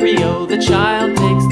the child takes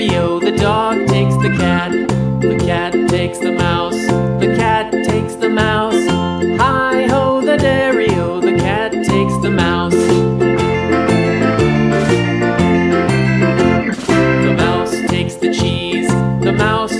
stereo. The dog takes the cat. The cat takes the mouse. The cat takes the mouse. Hi ho, the dairio. The cat takes the mouse. The mouse takes the cheese. The mouse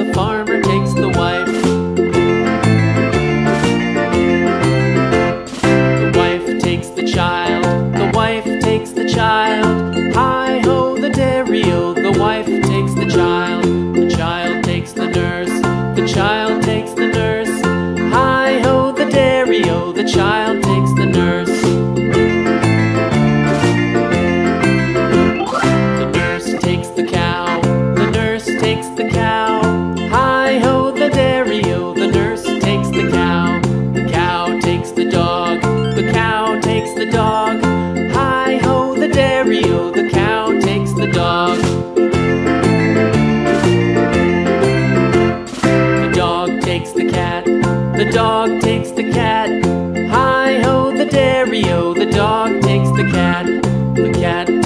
wife takes the child. Hi ho, the dairy o. The wife takes the child. The child takes the nurse. The child takes the nurse.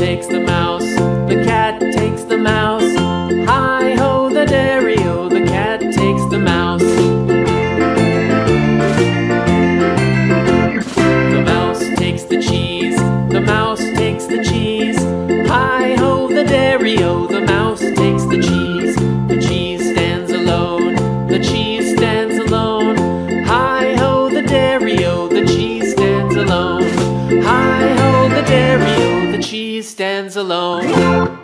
takes the mouse. stands alone.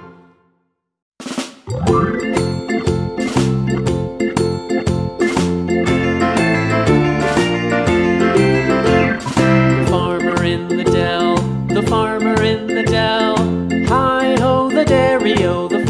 the farmer in the dell. Hi ho, the dairy o, the